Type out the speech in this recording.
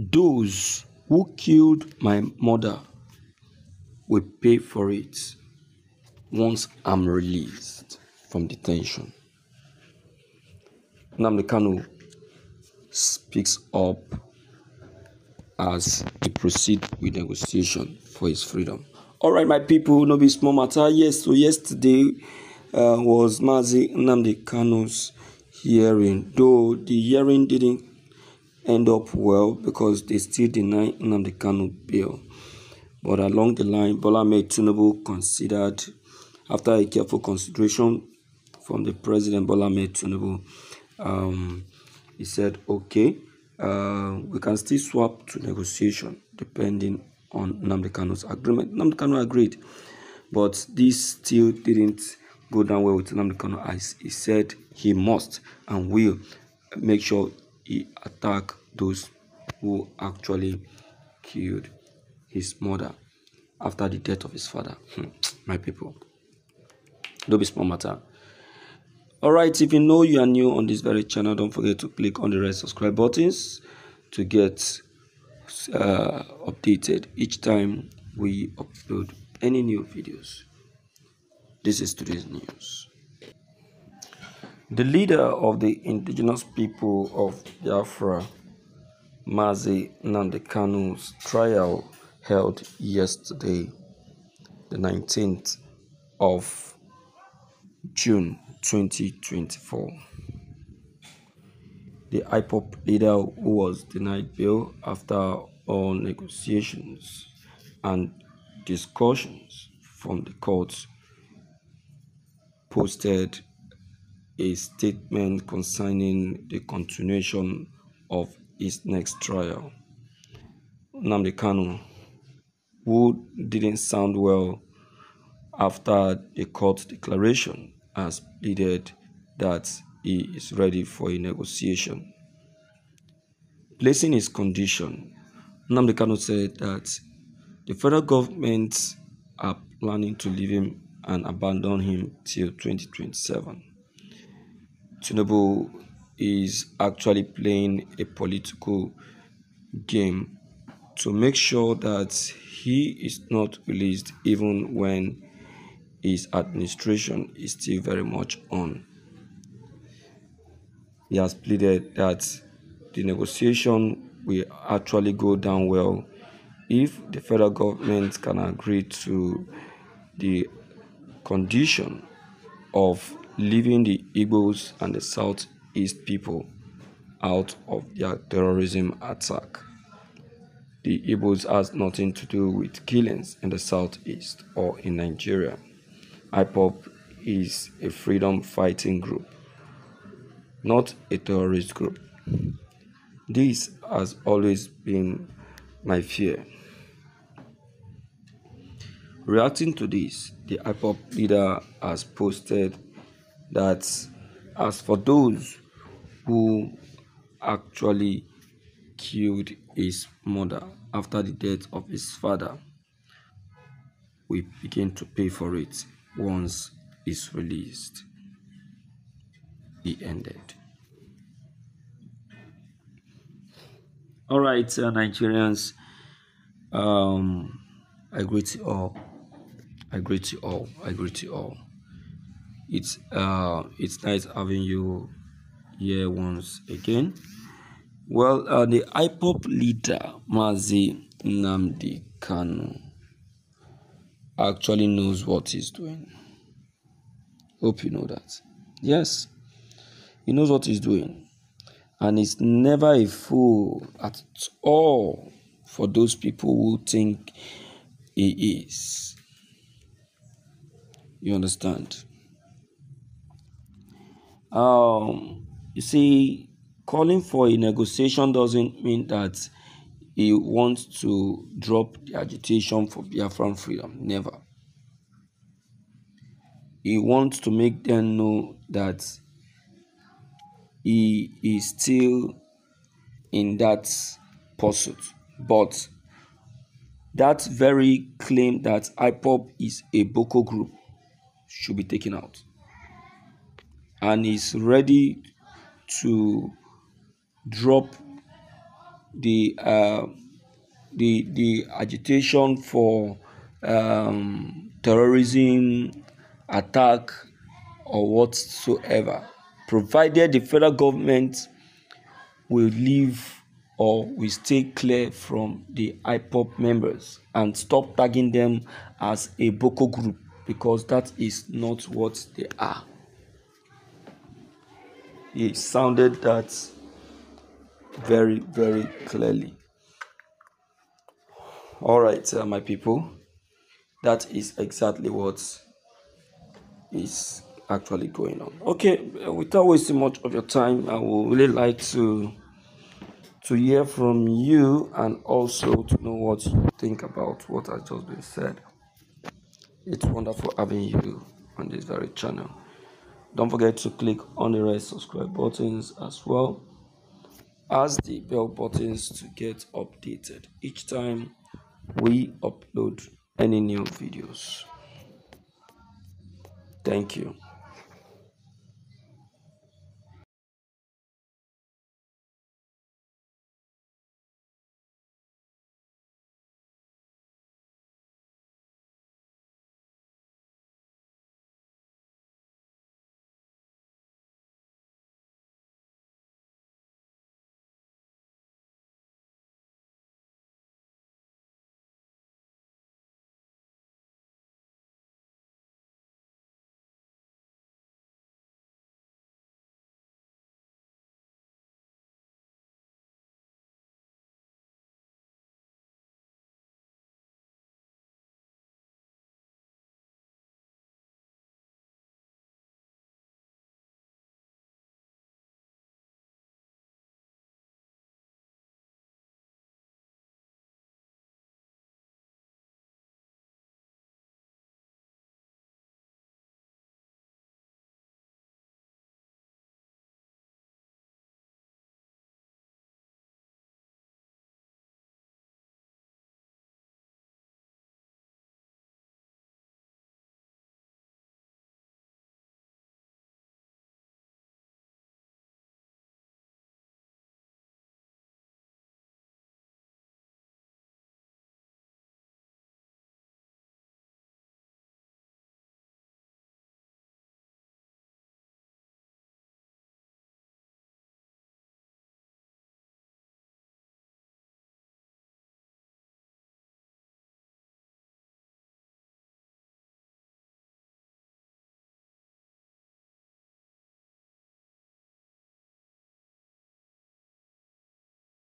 Those who killed my mother will pay for it once I'm released from detention. Nnamdi Kanu speaks up as he proceeds with negotiation for his freedom. All right, my people, no be small matter. Yes, so yesterday uh, was Mazi Nnamdi Kanu's hearing, though the hearing didn't end up well because they still deny Nnamdi Kanu bail. But along the line, Bola Tinubu considered, after a careful consideration from the president Bola Tinubu, um, he said, okay, uh, we can still swap to negotiation depending on Nnamdi Kanu's agreement. Nnamdi Kanu agreed, but this still didn't go down well with Nnamdi Kanu as he said he must and will make sure he attacked those who actually killed his mother after the death of his father. Hmm, my people, don't be small matter. Alright, if you know you are new on this very channel, don't forget to click on the red subscribe buttons to get uh, updated each time we upload any new videos. This is today's news. The leader of the indigenous people of Biafra, Mazi Nnamdi Kanu's trial held yesterday, the 19th of June 2024. The IPOB leader who was denied bail after all negotiations and discussions from the courts posted a statement concerning the continuation of his next trial. Nnamdi Kanu, who didn't sound well after the court declaration, has pleaded that he is ready for a negotiation. Placing his condition, Nnamdi Kanu said that the federal government are planning to leave him and abandon him till 2027. Tinubu is actually playing a political game to make sure that he is not released even when his administration is still very much on. He has pleaded that the negotiation will actually go down well if the federal government can agree to the condition of leaving the Igbos and the Southeast people out of their terrorism attack. The Igbos has nothing to do with killings in the Southeast or in Nigeria. IPOB is a freedom fighting group, not a terrorist group. This has always been my fear. Reacting to this, the IPOB leader has posted that as for those who actually killed his mother after the death of his father, we begin to pay for it once it's released. He ended. All right, uh, Nigerians, um, I greet you all. I greet you all. I greet you all. It's uh, it's nice having you here once again. Well, uh, the IPOB leader Mazi Nnamdi Kanu actually knows what he's doing. Hope you know that. Yes, he knows what he's doing. And he's never a fool at all for those people who think he is. You understand? Um, you see, calling for a negotiation doesn't mean that he wants to drop the agitation for Biafran freedom. Never. He wants to make them know that he is still in that pursuit. But that very claim that IPOB is a Boko group should be taken out. And is ready to drop the uh, the the agitation for um, terrorism attack or whatsoever provided the federal government will leave or will stay clear from the IPOB members and stop tagging them as a Boko group because that is not what they are. He sounded that very, very clearly. All right, uh, my people, that is exactly what is actually going on. Okay, without wasting much of your time, I would really like to to hear from you and also to know what you think about what has just been said. It's wonderful having you on this very channel. Don't forget to click on the red subscribe buttons as well as the bell buttons to get updated each time we upload any new videos. Thank you.